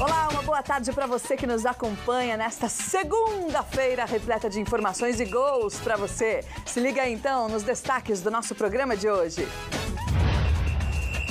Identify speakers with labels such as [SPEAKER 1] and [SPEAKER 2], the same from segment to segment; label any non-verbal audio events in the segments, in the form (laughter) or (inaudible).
[SPEAKER 1] Olá, uma boa tarde para você que nos acompanha nesta segunda-feira repleta de informações e gols para você. Se liga então nos destaques do nosso programa de hoje.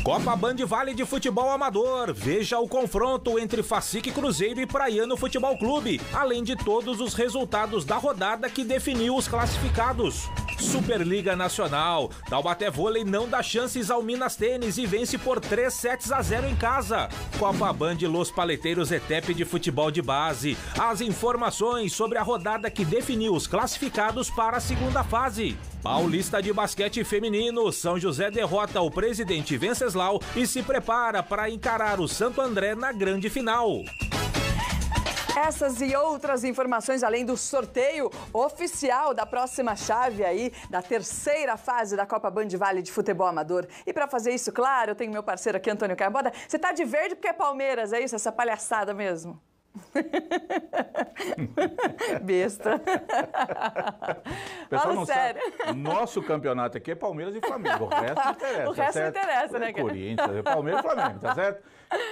[SPEAKER 2] Copa Band Vale de Futebol Amador. Veja o confronto entre Facique Cruzeiro e Praiano Futebol Clube, além de todos os resultados da rodada que definiu os classificados. Superliga Nacional. Taubaté Vôlei não dá chances ao Minas Tênis e vence por 3 sets a 0 em casa. Copa Band Los Paleteiros ETEP de futebol de base. As informações sobre a rodada que definiu os classificados para a segunda fase. Paulista de basquete feminino, São José derrota o presidente Venceslau e se prepara para encarar o Santo André na grande final.
[SPEAKER 1] Essas e outras informações, além do sorteio oficial da próxima chave aí, da terceira fase da Copa Band Vale de Futebol Amador. E para fazer isso, claro, eu tenho meu parceiro aqui, Antônio Carboda. Você tá de verde porque é Palmeiras, é isso? Essa palhaçada mesmo? (laughs) Besta.
[SPEAKER 3] Pessoal
[SPEAKER 1] Fala
[SPEAKER 3] não
[SPEAKER 1] sério.
[SPEAKER 3] sabe, nosso campeonato aqui é Palmeiras e Flamengo. O resto (laughs) não interessa.
[SPEAKER 1] O resto não
[SPEAKER 3] certo?
[SPEAKER 1] interessa, né,
[SPEAKER 3] É
[SPEAKER 1] cara?
[SPEAKER 3] Corinthians, é Palmeiras e Flamengo, tá certo?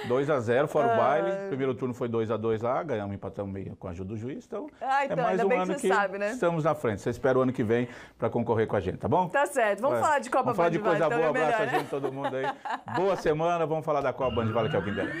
[SPEAKER 3] 2x0, fora o baile. Primeiro turno foi 2x2 lá, ganhamos, empatamos meio com a ajuda do juiz. Então,
[SPEAKER 1] Ah, então,
[SPEAKER 3] é mais
[SPEAKER 1] ainda
[SPEAKER 3] um
[SPEAKER 1] bem que
[SPEAKER 3] ano
[SPEAKER 1] você
[SPEAKER 3] que
[SPEAKER 1] sabe, né?
[SPEAKER 3] estamos na frente. Você espera o ano que vem para concorrer com a gente, tá bom?
[SPEAKER 1] Tá certo. Vamos
[SPEAKER 3] Vai.
[SPEAKER 1] falar de Copa
[SPEAKER 3] Vamos falar
[SPEAKER 1] Band
[SPEAKER 3] de coisa
[SPEAKER 1] Vale,
[SPEAKER 3] boa,
[SPEAKER 1] então é
[SPEAKER 3] abraço
[SPEAKER 1] melhor,
[SPEAKER 3] a
[SPEAKER 1] né?
[SPEAKER 3] gente, todo mundo aí. Boa semana, vamos falar da Copa Band Vale, que é o que interessa.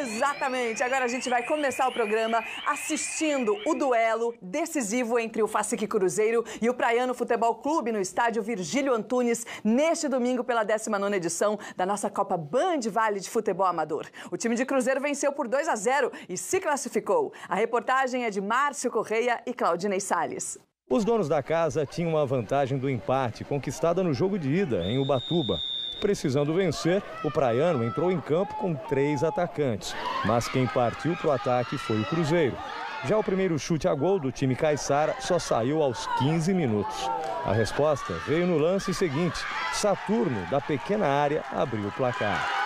[SPEAKER 1] Exatamente. Agora a gente vai começar o programa assistindo o duelo decisivo entre o Facique Cruzeiro e o Praiano Futebol Clube no estádio Virgílio Antunes neste domingo pela 19ª edição da nossa Copa Band Vale de Futebol Amador. O time de Cruzeiro venceu por 2 a 0 e se classificou. A reportagem é de Márcio Correia e Claudinei Salles.
[SPEAKER 4] Os donos da casa tinham a vantagem do empate conquistada no jogo de ida, em Ubatuba. Precisando vencer, o Praiano entrou em campo com três atacantes, mas quem partiu para o ataque foi o Cruzeiro. Já o primeiro chute a gol do time Caiçara só saiu aos 15 minutos. A resposta veio no lance seguinte. Saturno, da pequena área, abriu o placar.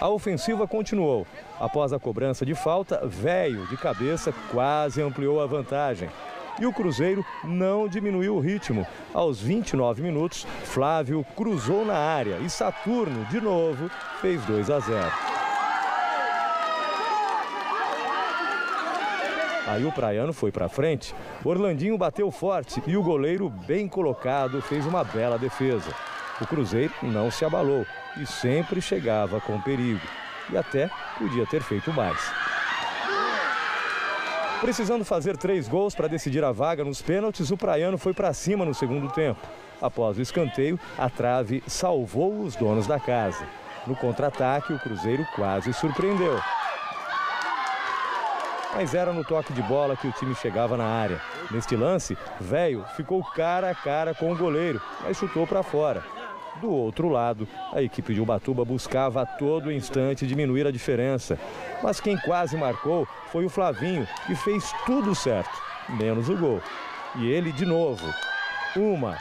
[SPEAKER 4] A ofensiva continuou. Após a cobrança de falta, Velho, de cabeça, quase ampliou a vantagem. E o Cruzeiro não diminuiu o ritmo. Aos 29 minutos, Flávio cruzou na área e Saturno, de novo, fez 2 a 0. Aí o Praiano foi para frente. Orlandinho bateu forte e o goleiro, bem colocado, fez uma bela defesa. O Cruzeiro não se abalou e sempre chegava com perigo. E até podia ter feito mais. Precisando fazer três gols para decidir a vaga nos pênaltis, o Praiano foi para cima no segundo tempo. Após o escanteio, a trave salvou os donos da casa. No contra-ataque, o Cruzeiro quase surpreendeu. Mas era no toque de bola que o time chegava na área. Neste lance, Velho ficou cara a cara com o goleiro, mas chutou para fora. Do outro lado, a equipe de Ubatuba buscava a todo instante diminuir a diferença. Mas quem quase marcou foi o Flavinho, que fez tudo certo, menos o gol. E ele de novo. Uma,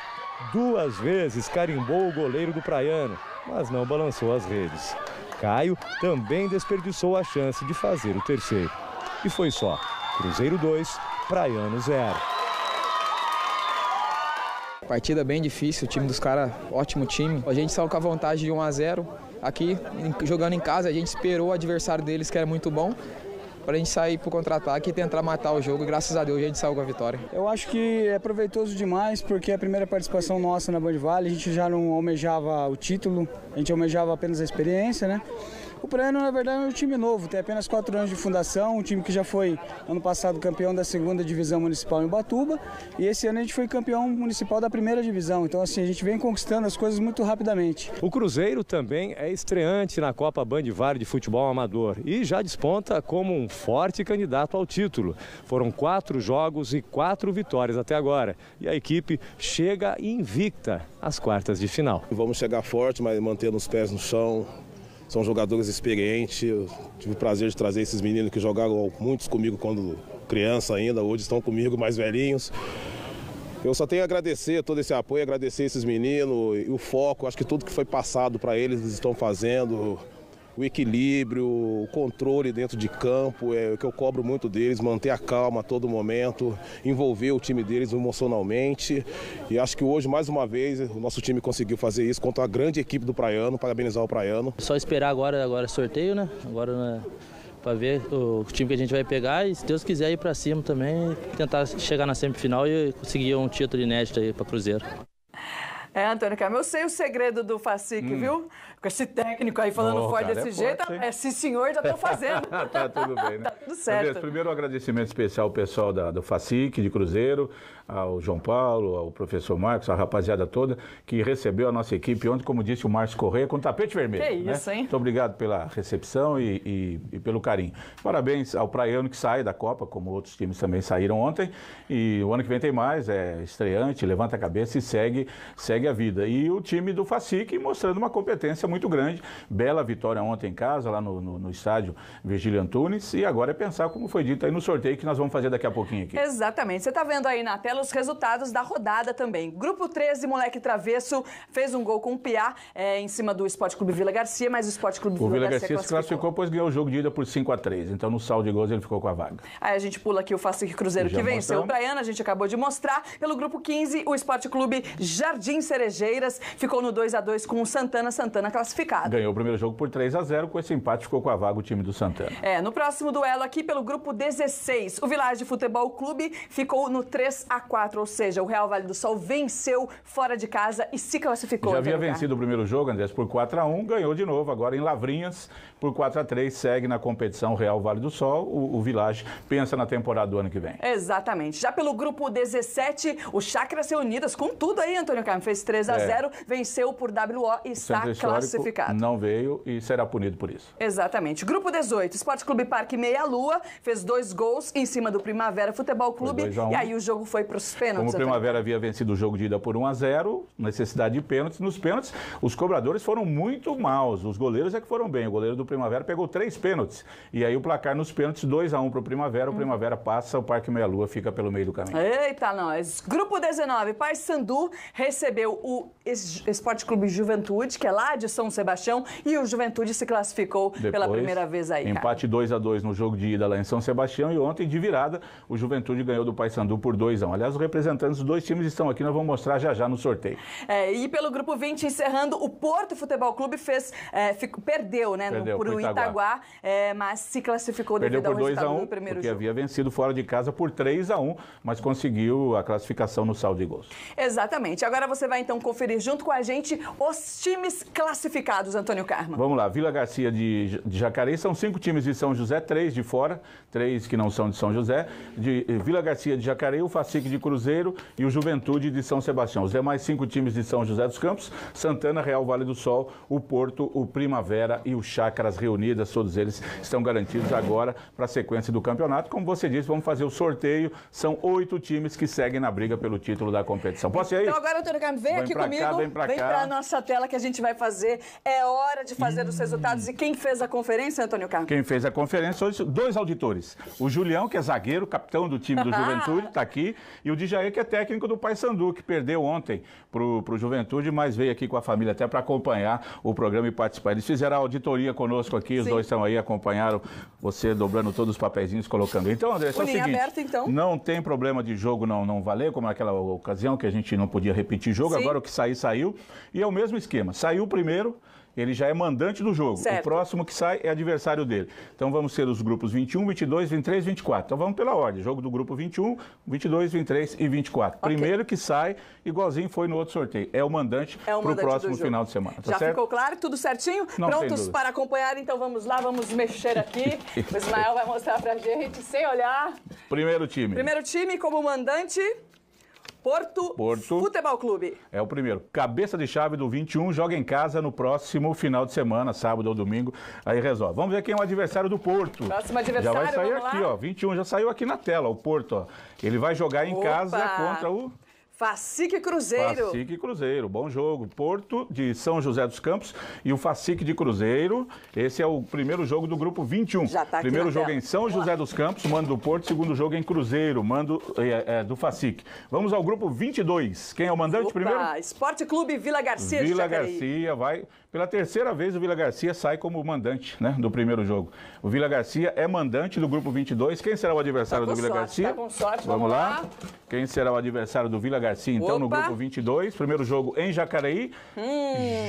[SPEAKER 4] duas vezes carimbou o goleiro do Praiano, mas não balançou as redes. Caio também desperdiçou a chance de fazer o terceiro. E foi só. Cruzeiro 2, Praiano 0.
[SPEAKER 5] Partida bem difícil, o time dos caras, ótimo time. A gente saiu com a vantagem de 1 a 0 Aqui, jogando em casa, a gente esperou o adversário deles, que era muito bom, para a gente sair pro contra-ataque e tentar matar o jogo. E graças a Deus a gente saiu com a vitória.
[SPEAKER 6] Eu acho que é proveitoso demais porque é a primeira participação nossa na Band Vale, a gente já não almejava o título, a gente almejava apenas a experiência, né? O Praiano, na verdade, é um time novo, tem apenas quatro anos de fundação, um time que já foi, ano passado, campeão da segunda divisão municipal em Ubatuba, e esse ano a gente foi campeão municipal da primeira divisão. Então, assim, a gente vem conquistando as coisas muito rapidamente.
[SPEAKER 4] O Cruzeiro também é estreante na Copa Band Vale de Futebol Amador e já desponta como um forte candidato ao título. Foram quatro jogos e quatro vitórias até agora. E a equipe chega invicta às quartas de final.
[SPEAKER 7] Vamos chegar forte, mas mantendo os pés no chão. São jogadores experientes. Eu tive o prazer de trazer esses meninos que jogaram muitos comigo quando criança ainda, hoje estão comigo mais velhinhos. Eu só tenho a agradecer todo esse apoio, agradecer esses meninos e o foco. Acho que tudo que foi passado para eles, eles estão fazendo. O equilíbrio, o controle dentro de campo, é o que eu cobro muito deles, manter a calma a todo momento, envolver o time deles emocionalmente. E acho que hoje, mais uma vez, o nosso time conseguiu fazer isso contra a grande equipe do Praiano, parabenizar o Praiano.
[SPEAKER 8] Só esperar agora, agora sorteio, né? Agora né? para ver o time que a gente vai pegar e se Deus quiser ir para cima também, tentar chegar na semifinal e conseguir um título inédito aí para Cruzeiro.
[SPEAKER 1] É, Antônio Carlos, eu sei o segredo do Facic, hum. viu? Com esse técnico aí falando oh, forte desse é jeito, forte, é sim senhor, já estou fazendo. (laughs)
[SPEAKER 3] tá tudo bem, né?
[SPEAKER 1] tá tudo certo. Andrés,
[SPEAKER 3] primeiro um agradecimento especial ao pessoal da, do Facic de Cruzeiro, ao João Paulo, ao professor Marcos, a rapaziada toda que recebeu a nossa equipe ontem, como disse o Márcio Correia, com tapete vermelho.
[SPEAKER 1] Que
[SPEAKER 3] né?
[SPEAKER 1] isso, hein?
[SPEAKER 3] Muito obrigado pela recepção e, e, e, pelo carinho. Parabéns ao Praiano que sai da Copa, como outros times também saíram ontem. E o ano que vem tem mais, é estreante, levanta a cabeça e segue, segue a vida. E o time do Facic mostrando uma competência muito grande. Bela vitória ontem em casa, lá no, no, no estádio Virgílio Antunes. E agora é pensar, como foi dito aí no sorteio que nós vamos fazer daqui a pouquinho aqui.
[SPEAKER 1] Exatamente. Você está vendo aí na tela os resultados da rodada também. Grupo 13, Moleque Travesso, fez um gol com um piá é, em cima do Esporte Clube Vila Garcia, mas o Esporte Clube
[SPEAKER 3] o
[SPEAKER 1] Vila,
[SPEAKER 3] Vila Garcia, se classificou, pois ganhou o jogo de ida por 5 a 3 Então, no saldo de gols, ele ficou com a vaga.
[SPEAKER 1] Aí a gente pula aqui o Facic Cruzeiro, que venceu o Braiana, a gente acabou de mostrar. Pelo grupo 15, o Esporte Clube Jardim Cerejeiras ficou no 2 a 2 com o Santana, Santana classificado.
[SPEAKER 3] Ganhou o primeiro jogo por 3 a 0 com esse empate ficou com a vaga o time do Santana.
[SPEAKER 1] É, no próximo duelo aqui, pelo grupo 16, o Village Futebol Clube ficou no 3 a 4 ou seja, o Real Vale do Sol venceu fora de casa e se classificou.
[SPEAKER 3] Já havia vencido o primeiro jogo, Andrés, por 4 a 1 ganhou de novo agora em Lavrinhas por 4 a 3 segue na competição Real Vale do Sol. O, o Village pensa na temporada do ano que vem.
[SPEAKER 1] Exatamente. Já pelo grupo 17, o Chakras Reunidas, com tudo aí, Antônio Carmo, fez 3 a 0 é. venceu por WO e está classificado.
[SPEAKER 3] Não veio e será punido por isso.
[SPEAKER 1] Exatamente. Grupo 18, Esporte Clube Parque Meia Lua, fez dois gols em cima do Primavera Futebol Clube. Um. E aí o jogo foi para os pênaltis.
[SPEAKER 3] Como o Primavera havia vencido o jogo de ida por 1 a 0 necessidade de pênaltis. Nos pênaltis, os cobradores foram muito maus. Os goleiros é que foram bem. O goleiro do Primavera pegou três pênaltis. E aí o placar nos pênaltis, 2 a 1 para o Primavera. O hum. Primavera passa, o Parque Meia Lua fica pelo meio do caminho.
[SPEAKER 1] Eita, nós. Grupo 19, Paysandu recebeu o Esporte Clube Juventude, que é lá de São Sebastião, e o Juventude se classificou Depois, pela primeira vez aí.
[SPEAKER 3] Empate 2 a 2 no jogo de ida lá em São Sebastião e ontem de virada o Juventude ganhou do Paysandu por 2 a 1. Aliás, os representantes dos dois times estão aqui, nós vamos mostrar já já no sorteio.
[SPEAKER 1] É, e pelo grupo 20 encerrando, o Porto Futebol Clube fez é, fico, perdeu, né, perdeu, no, por Itaguá, Itaguá é, mas se classificou
[SPEAKER 3] perdeu
[SPEAKER 1] devido
[SPEAKER 3] por ao resultado
[SPEAKER 1] 2 a 1, do primeiro
[SPEAKER 3] porque
[SPEAKER 1] jogo.
[SPEAKER 3] havia vencido fora de casa por 3 a 1, mas conseguiu a classificação no saldo de gols.
[SPEAKER 1] Exatamente. Agora você vai então conferir junto com a gente os times classificados, Antônio Carmo.
[SPEAKER 3] Vamos lá, Vila Garcia de, de Jacareí são cinco times de São José, três de fora, três que não são de São José. De eh, Vila Garcia de Jacareí, o Facique de Cruzeiro e o Juventude de São Sebastião. Os demais cinco times de São José dos Campos, Santana, Real Vale do Sol, o Porto, o Primavera e o Chácaras Reunidas, todos eles estão garantidos agora para a sequência do campeonato. Como você disse, vamos fazer o sorteio. São oito times que seguem na briga pelo título da competição. Posso ir aí?
[SPEAKER 1] Então agora, Antônio Carmo, vem, vem aqui comigo. Cá, vem para a nossa tela que a gente vai fazer. É hora de fazer os resultados. E quem fez a conferência, Antônio Carmo?
[SPEAKER 3] Quem fez a conferência hoje, dois auditores. O Julião, que é zagueiro, capitão do time do (laughs) Juventude, está aqui. E o Djaê, que é técnico do Paysandu, que perdeu ontem para o Juventude, mas veio aqui com a família até para acompanhar o programa e participar. Eles fizeram a auditoria conosco aqui, os Sim. dois estão aí, acompanharam você dobrando todos os papeizinhos, colocando. Então, André, é o seguinte,
[SPEAKER 1] aberto, então.
[SPEAKER 3] não tem problema de jogo não, não valer, como naquela ocasião que a gente não podia repetir jogo, Sim. agora o que sair, saiu. E é o mesmo esquema, saiu primeiro, ele já é mandante do jogo. Certo. O próximo que sai é adversário dele. Então vamos ser os grupos 21, 22, 23, 24. Então vamos pela ordem. Jogo do grupo 21, 22, 23 e 24. Okay. Primeiro que sai, igualzinho foi no outro sorteio. É o mandante é para o próximo final de semana. Tá
[SPEAKER 1] já
[SPEAKER 3] certo?
[SPEAKER 1] ficou claro? Tudo certinho? Não Prontos para acompanhar? Então vamos lá, vamos mexer aqui. (laughs) o Ismael vai mostrar para gente, sem olhar.
[SPEAKER 3] Primeiro time.
[SPEAKER 1] Primeiro time como mandante. Porto, Porto Futebol Clube.
[SPEAKER 3] É o primeiro. Cabeça de chave do 21, joga em casa no próximo final de semana, sábado ou domingo. Aí resolve. Vamos ver quem é o adversário do Porto.
[SPEAKER 1] Próximo adversário,
[SPEAKER 3] Já vai sair
[SPEAKER 1] aqui,
[SPEAKER 3] lá. ó. 21 já saiu aqui na tela, o Porto, ó. Ele vai jogar em Opa. casa contra o
[SPEAKER 1] Facique Cruzeiro.
[SPEAKER 3] Facique Cruzeiro, bom jogo. Porto de São José dos Campos e o Facique de Cruzeiro. Esse é o primeiro jogo do grupo 21.
[SPEAKER 1] Já tá aqui
[SPEAKER 3] Primeiro jogo
[SPEAKER 1] tela.
[SPEAKER 3] em São José dos Campos, mando do Porto. Segundo jogo em Cruzeiro, mando é, é, do Facique. Vamos ao grupo 22. Quem é o mandante
[SPEAKER 1] Opa,
[SPEAKER 3] primeiro?
[SPEAKER 1] Esporte Clube Vila Garcia de
[SPEAKER 3] Vila. Garcia vai. Pela terceira vez, o Vila Garcia sai como mandante né, do primeiro jogo. O Vila Garcia é mandante do grupo 22. Quem será o adversário
[SPEAKER 1] Tá
[SPEAKER 3] do Vila
[SPEAKER 1] sorte,
[SPEAKER 3] Garcia?
[SPEAKER 1] tá com sorte,
[SPEAKER 3] Vamos
[SPEAKER 1] vamos
[SPEAKER 3] lá.
[SPEAKER 1] lá.
[SPEAKER 3] Quem será o adversário do Vila Garcia, então, no
[SPEAKER 1] Opa.
[SPEAKER 3] grupo 22? Primeiro jogo em Jacareí.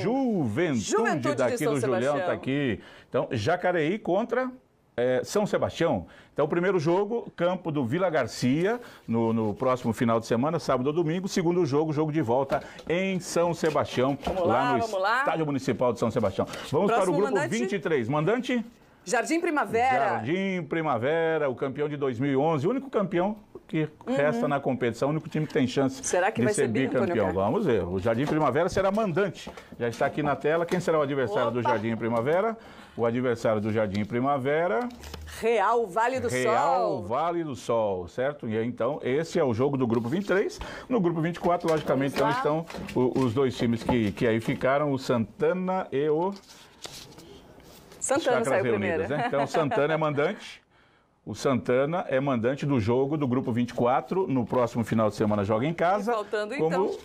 [SPEAKER 3] Juventude,
[SPEAKER 1] Hum. Juventude de
[SPEAKER 3] daqui do Julião está aqui. Então, Jacareí contra é, São Sebastião. Então, primeiro jogo, campo do Vila Garcia, no, no próximo final de semana, sábado ou domingo. Segundo jogo, jogo de volta em São Sebastião,
[SPEAKER 1] Vamos lá,
[SPEAKER 3] no
[SPEAKER 1] vamos lá.
[SPEAKER 3] Estádio Municipal de São Sebastião. Vamos para o
[SPEAKER 1] Próximo
[SPEAKER 3] grupo
[SPEAKER 1] mandante?
[SPEAKER 3] 23. Mandante?
[SPEAKER 1] Jardim Primavera.
[SPEAKER 3] Jardim Primavera, o campeão de 2011, o único campeão que resta na competição, o único time que tem chance
[SPEAKER 1] Uhum. Será que
[SPEAKER 3] de
[SPEAKER 1] vai
[SPEAKER 3] ser bicampeão. Vamos ver. O Jardim Primavera será mandante. Já está aqui na tela. Quem será o adversário do
[SPEAKER 1] Opa.
[SPEAKER 3] Jardim Primavera? O adversário do Jardim Primavera,
[SPEAKER 1] Real Vale do
[SPEAKER 3] Real
[SPEAKER 1] Sol.
[SPEAKER 3] Vale do Sol, certo? E aí, então, esse é o jogo do grupo 23. No grupo 24, logicamente, então,
[SPEAKER 1] lá.
[SPEAKER 3] estão os dois times que, que aí ficaram, o Santana e o
[SPEAKER 1] Santana
[SPEAKER 3] Chacras
[SPEAKER 1] saiu
[SPEAKER 3] Reunidas,
[SPEAKER 1] primeiro.
[SPEAKER 3] né? Então, o Santana é mandante. O Santana é mandante do jogo do grupo 24. No próximo final de semana joga em casa.
[SPEAKER 1] E faltando,
[SPEAKER 3] como
[SPEAKER 1] então?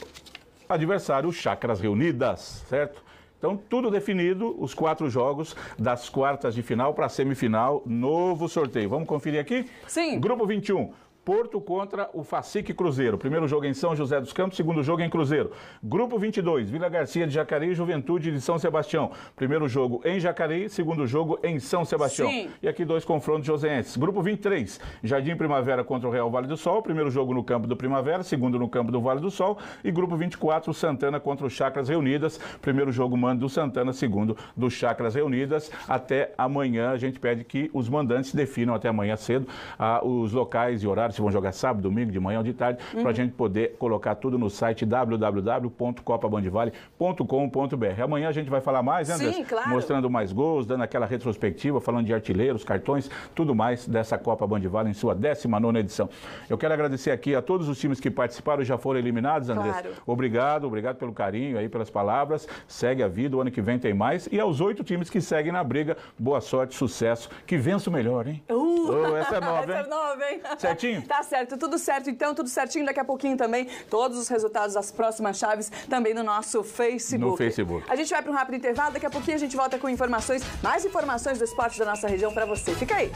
[SPEAKER 3] adversário o Chacras Reunidas, certo? Então, tudo definido, os quatro jogos das quartas de final para a semifinal, novo sorteio. Vamos conferir aqui?
[SPEAKER 1] Sim.
[SPEAKER 3] Grupo 21. Porto contra o Facique Cruzeiro. Primeiro jogo em São José dos Campos, segundo jogo em Cruzeiro. Grupo 22, Vila Garcia de Jacareí e Juventude de São Sebastião. Primeiro jogo em Jacareí, segundo jogo em São Sebastião.
[SPEAKER 1] Sim.
[SPEAKER 3] E aqui dois confrontos joseenses. Grupo 23, Jardim Primavera contra o Real Vale do Sol. Primeiro jogo no campo do Primavera, segundo no campo do Vale do Sol. E grupo 24, Santana contra o Chacras Reunidas. Primeiro jogo mando do Santana, segundo do Chacras Reunidas. Até amanhã a gente pede que os mandantes definam até amanhã cedo ah, os locais e horários, se vão jogar sábado, domingo, de manhã ou de tarde, para a gente poder colocar tudo no site www.copabandevale.com.br. Amanhã a gente vai falar mais, né,
[SPEAKER 1] Sim, claro.
[SPEAKER 3] Mostrando mais gols, dando aquela retrospectiva, falando de artilheiros, cartões, tudo mais dessa Copa Bandivale em sua 19 edição. Eu quero agradecer aqui a todos os times que participaram e já foram eliminados, Andrés.
[SPEAKER 1] Claro.
[SPEAKER 3] Obrigado, obrigado pelo carinho aí, pelas palavras. Segue a vida, o ano que vem tem mais. E aos oito times que seguem na briga, boa sorte, sucesso. Que vença o melhor, hein?
[SPEAKER 1] Uh,
[SPEAKER 3] Oh, essa é nova, (laughs)
[SPEAKER 1] essa é
[SPEAKER 3] hein?
[SPEAKER 1] nova, hein?
[SPEAKER 3] Certinho? (laughs)
[SPEAKER 1] Tá certo, tudo certo. Então, tudo certinho. Daqui a pouquinho também, todos os resultados das próximas chaves também no nosso Facebook.
[SPEAKER 3] No Facebook.
[SPEAKER 1] A gente vai para um rápido intervalo. Daqui a pouquinho a gente volta com informações, mais informações do esporte da nossa região para você. Fica aí.